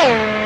Oh!